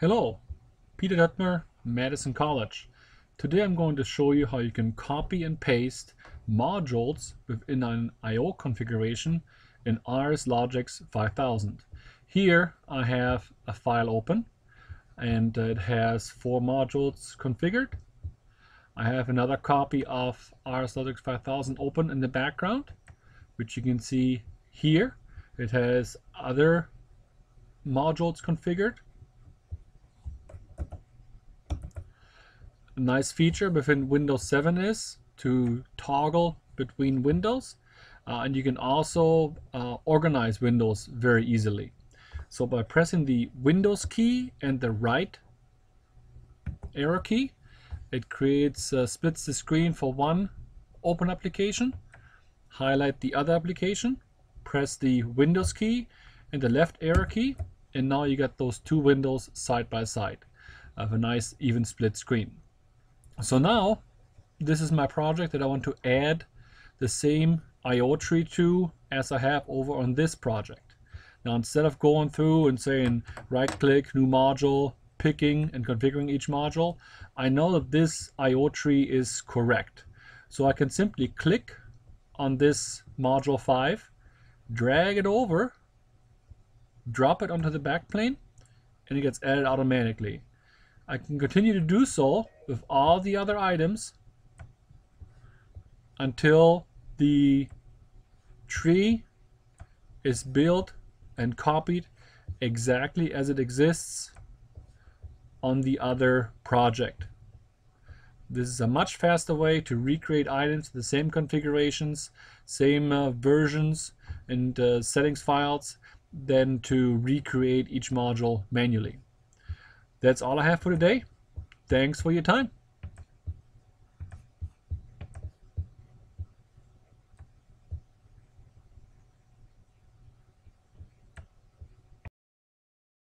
Hello, Peter Duttmer, Madison College. Today I'm going to show you how you can copy and paste modules within an I.O. configuration in RSLogix 5000. Here I have a file open and it has four modules configured. I have another copy of RSLogix 5000 open in the background, which you can see here. It has other modules configured A nice feature within Windows 7 is to toggle between windows uh, and you can also uh, organize windows very easily. So by pressing the Windows key and the right arrow key, it creates uh, splits the screen for one open application, highlight the other application, press the Windows key and the left arrow key, and now you get those two windows side by side of a nice even split screen. So now this is my project that I want to add the same IO tree to as I have over on this project. Now instead of going through and saying right click, new module, picking and configuring each module, I know that this IO tree is correct. So I can simply click on this module 5, drag it over, drop it onto the backplane, and it gets added automatically. I can continue to do so with all the other items until the tree is built and copied exactly as it exists on the other project. This is a much faster way to recreate items, the same configurations, same uh, versions and uh, settings files than to recreate each module manually. That's all I have for today. Thanks for your time.